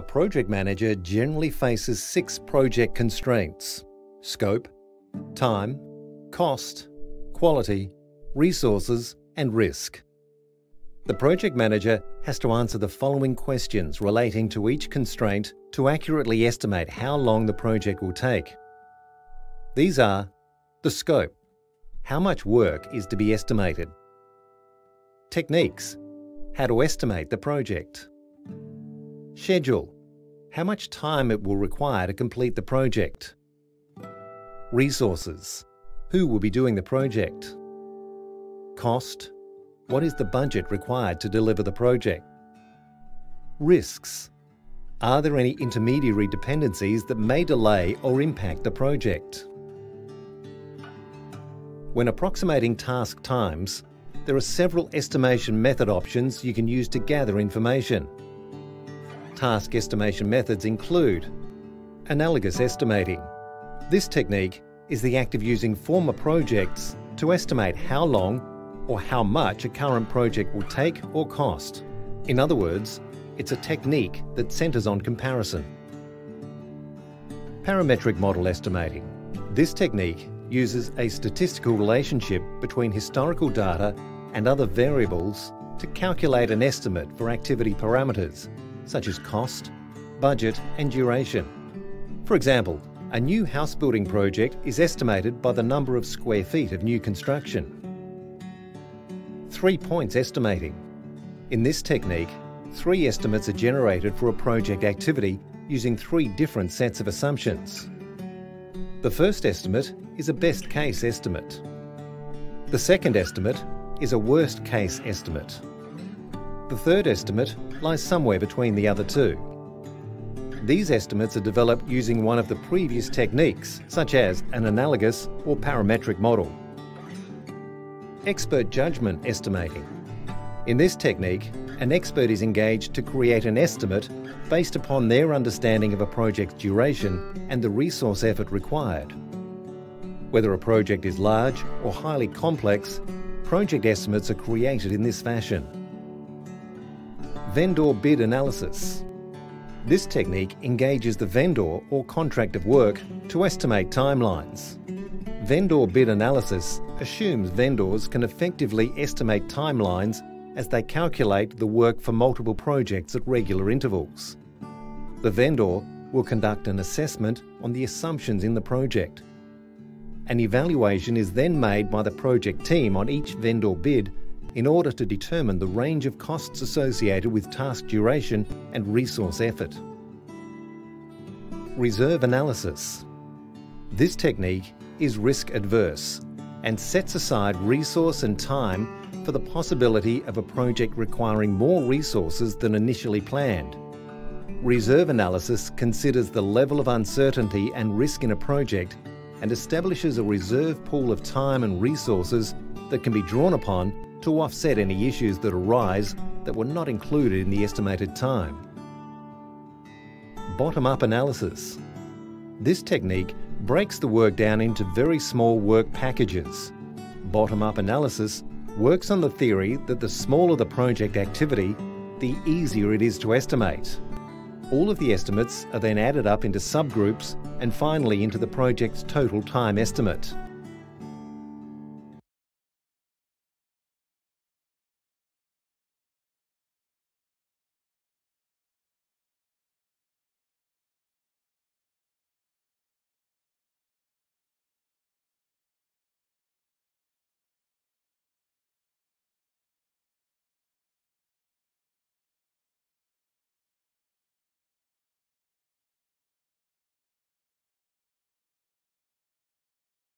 A project manager generally faces six project constraints scope, time, cost, quality, resources, and risk. The project manager has to answer the following questions relating to each constraint to accurately estimate how long the project will take. These are the scope, how much work is to be estimated, techniques, how to estimate the project, schedule, how much time it will require to complete the project, resources, who will be doing the project, cost, what is the budget required to deliver the project? Risks. Are there any intermediary dependencies that may delay or impact the project? When approximating task times, there are several estimation method options you can use to gather information. Task estimation methods include analogous estimating. This technique is the act of using former projects to estimate how long or how much a current project will take or cost. In other words, it's a technique that centres on comparison. Parametric model estimating. This technique uses a statistical relationship between historical data and other variables to calculate an estimate for activity parameters, such as cost, budget and duration. For example, a new house building project is estimated by the number of square feet of new construction three points estimating. In this technique, three estimates are generated for a project activity using three different sets of assumptions. The first estimate is a best case estimate. The second estimate is a worst case estimate. The third estimate lies somewhere between the other two. These estimates are developed using one of the previous techniques, such as an analogous or parametric model. Expert judgment estimating. In this technique, an expert is engaged to create an estimate based upon their understanding of a project's duration and the resource effort required. Whether a project is large or highly complex, project estimates are created in this fashion. Vendor bid analysis. This technique engages the vendor or contract of work to estimate timelines. Vendor bid analysis assumes vendors can effectively estimate timelines as they calculate the work for multiple projects at regular intervals. The vendor will conduct an assessment on the assumptions in the project. An evaluation is then made by the project team on each vendor bid in order to determine the range of costs associated with task duration and resource effort. Reserve analysis. This technique is risk adverse and sets aside resource and time for the possibility of a project requiring more resources than initially planned. Reserve analysis considers the level of uncertainty and risk in a project and establishes a reserve pool of time and resources that can be drawn upon to offset any issues that arise that were not included in the estimated time. Bottom-up analysis. This technique breaks the work down into very small work packages. Bottom-up analysis works on the theory that the smaller the project activity, the easier it is to estimate. All of the estimates are then added up into subgroups and finally into the project's total time estimate.